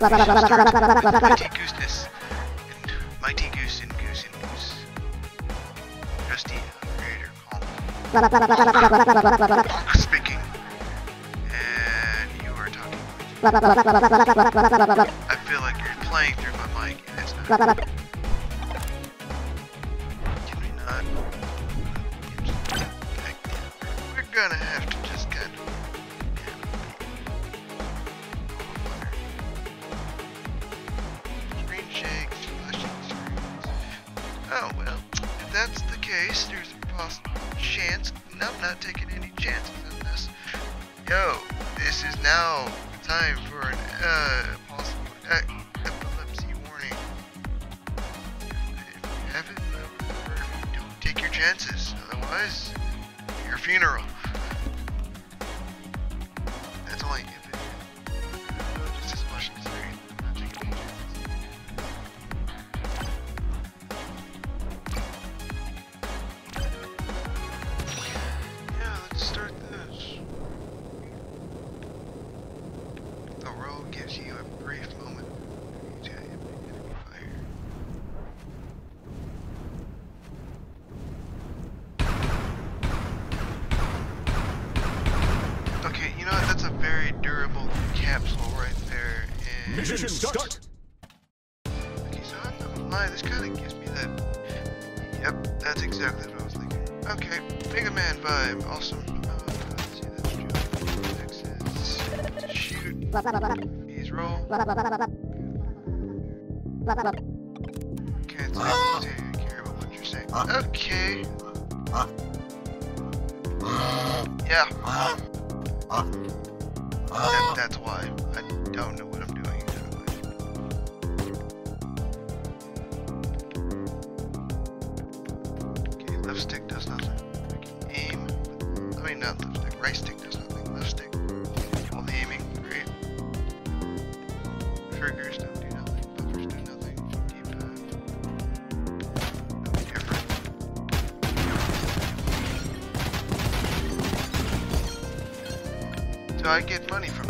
Mighty Gooseness. And Mighty Goose and Goose and Goose. Trusty creator Conk speaking. And you are talking. I feel like you're playing through my mic and it's not. Can we not? We're gonna have to That's Mission start. Okay, so I'm not gonna lie, this kind of gives me that. Yep, that's exactly what I was thinking. Okay, Mega Man vibe, awesome. Uh, let's see, that's jump. X's, shoot, B's roll. Can't say, say care about what you're saying. Ah. Okay. Ah. Yeah, ah. that, that's why. I don't know what left stick does nothing. I can aim. I mean, not left stick. Right stick does nothing. Left stick. The aiming. Great. Triggers don't do nothing. Buffers do nothing. D-pad. No different. So I get money from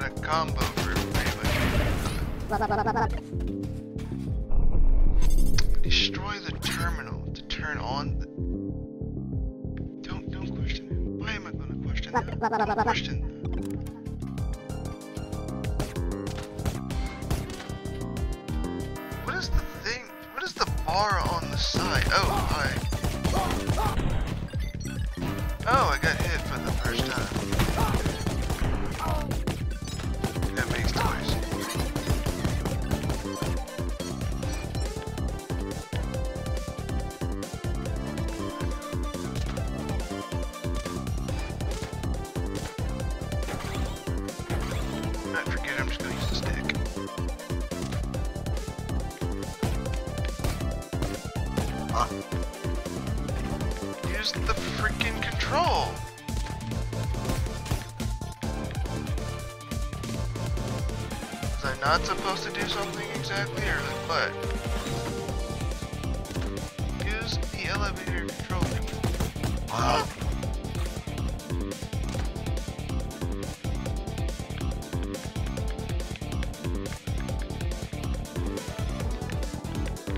got a combo for pretty much. Destroy the terminal to turn on the... Don't, don't question it. Why am I gonna question that? Question What is the thing? What is the bar on the side? Oh, hi. Oh, I got hit for the first time. Not supposed to do something exactly, or like what? Use the elevator control.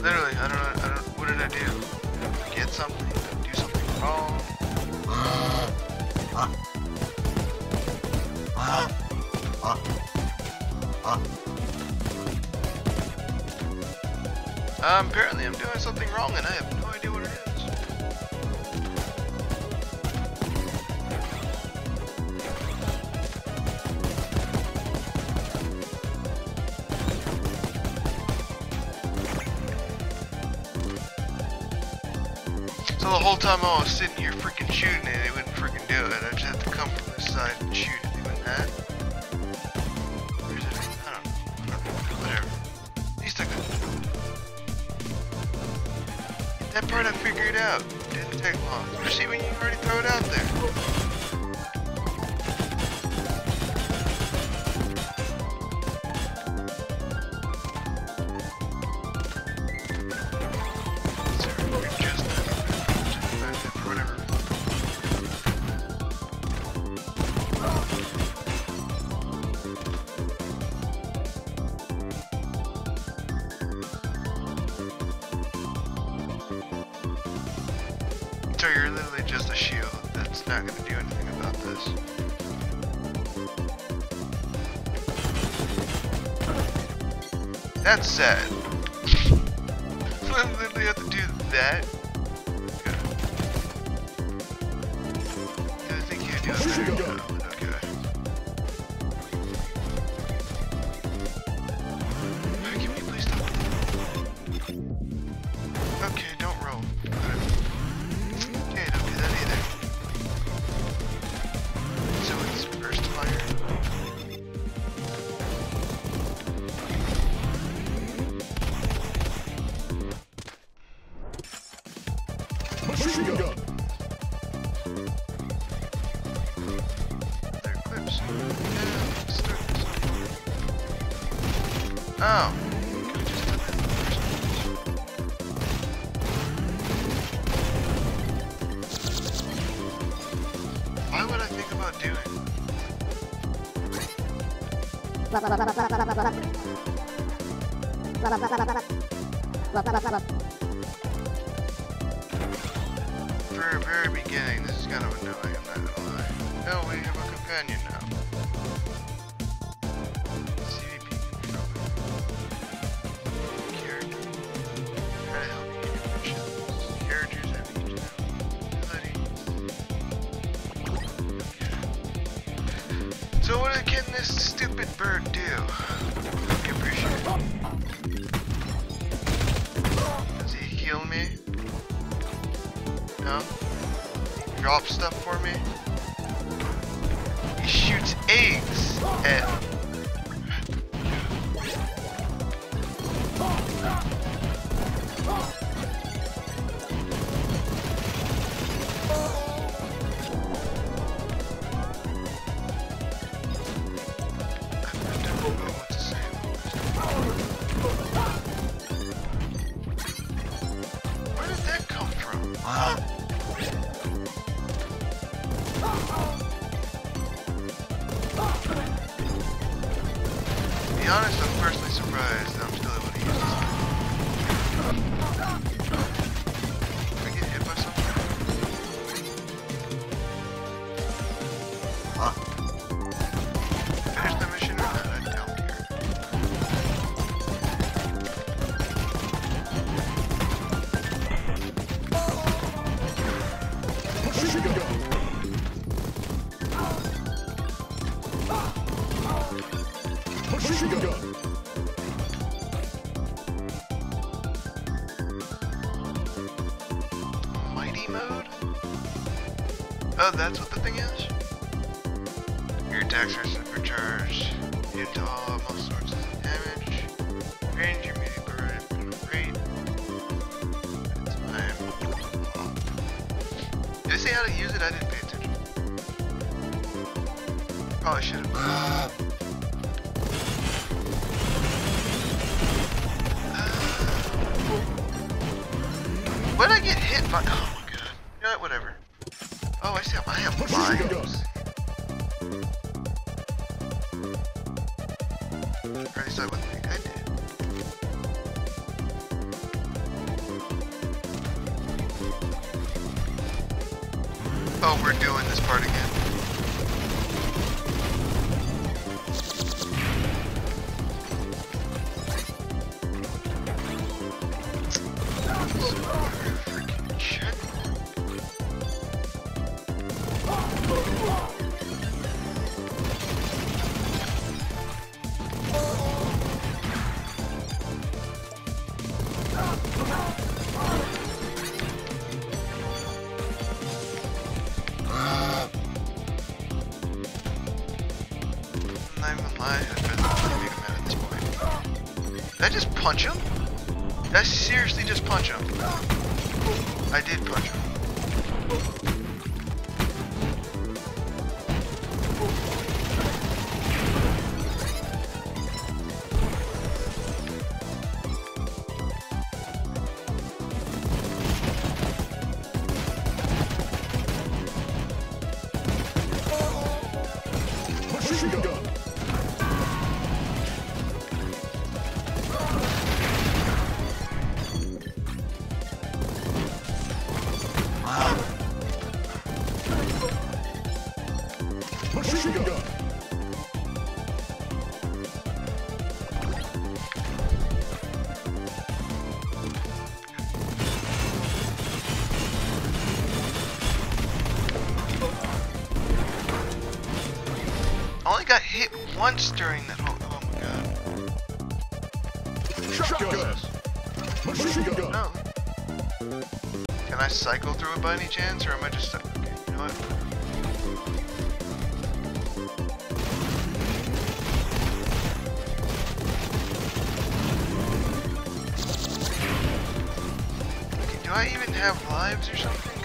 Literally, I don't know, I don't, what did I do? Get something? Do something wrong? Um, apparently I'm doing something wrong and I have no idea what it is. So the whole time I was sitting here freaking shooting it, it wouldn't freaking do it. I just had to come from this side and shoot it. part I figured out. Didn't take long. Especially when you already throw it out there. That's sad. I literally have to do that. Okay. I think you do that. Oh. Why would I think about doing? Very, very beginning, this is kind of a no. that bird do? I appreciate. it. Does he heal me? No? Drop stuff for me? He shoots eggs at say how to use it? I didn't pay attention. Probably should have. When I get hit by- oh my god. You know what, whatever. Oh, I see I have lions. Alright, so card again. Did I just punch him? Did I seriously just punch him? I did punch him. Once during that whole. Oh, oh my god. Shotgun. Machine gun. No. Oh. Can I cycle through it by any chance, or am I just stuck? Okay, you know what? Okay, do I even have lives or something?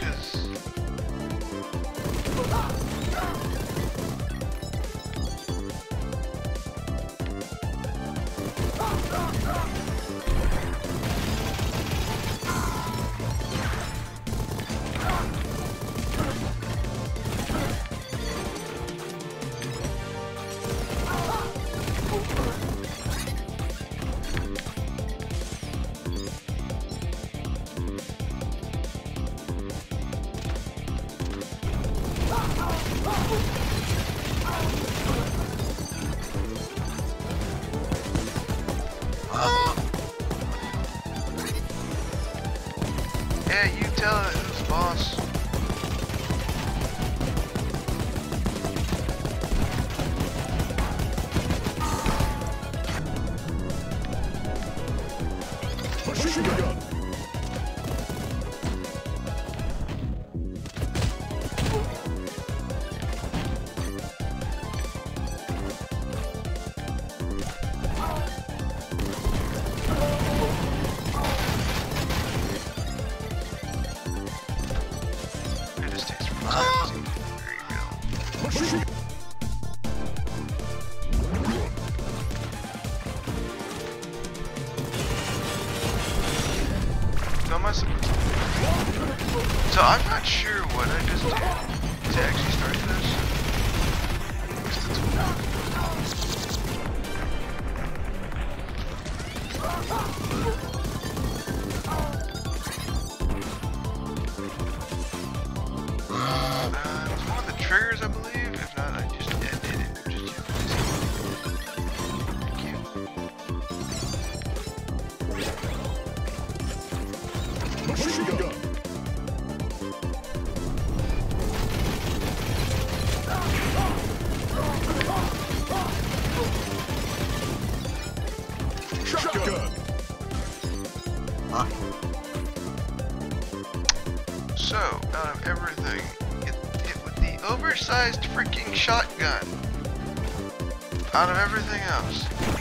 So, out of everything, it, it with the oversized freaking shotgun. Out of everything else.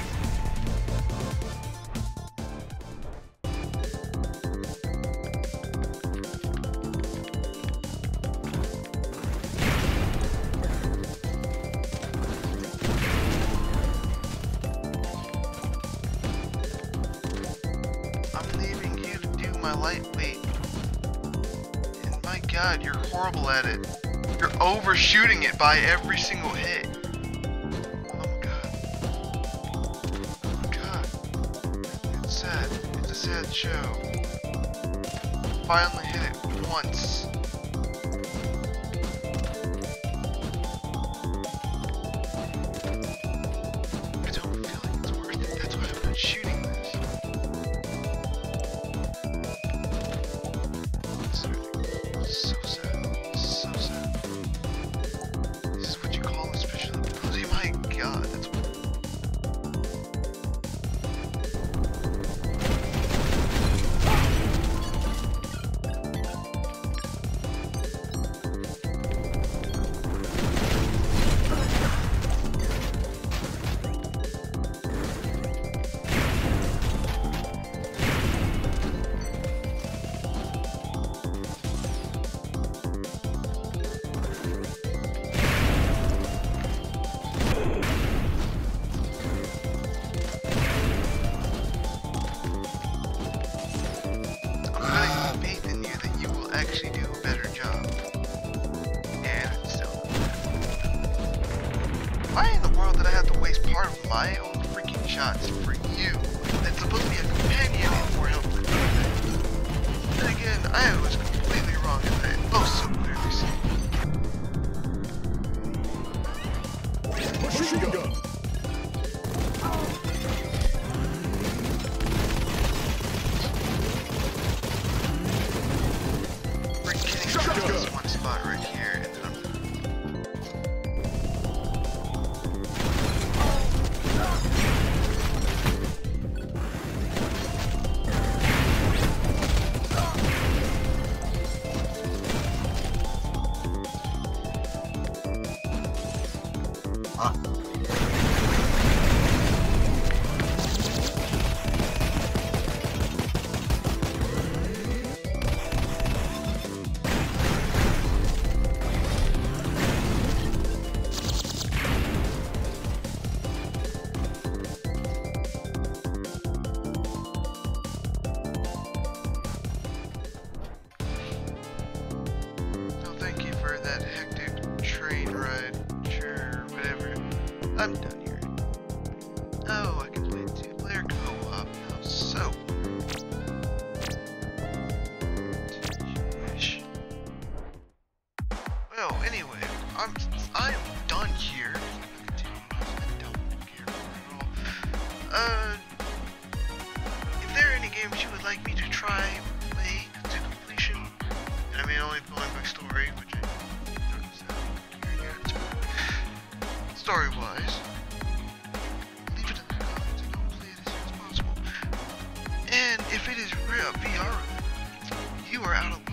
God, you're horrible at it. You're overshooting it by every single hit. Oh my god. Oh god. It's sad. It's a sad show. Finally hit it once. God, actually do a better job. And. Why in the world did I have to waste part of my own freaking shots story-wise, leave it in the comments and I'll play it as soon as possible. And if it is real VR, you are out of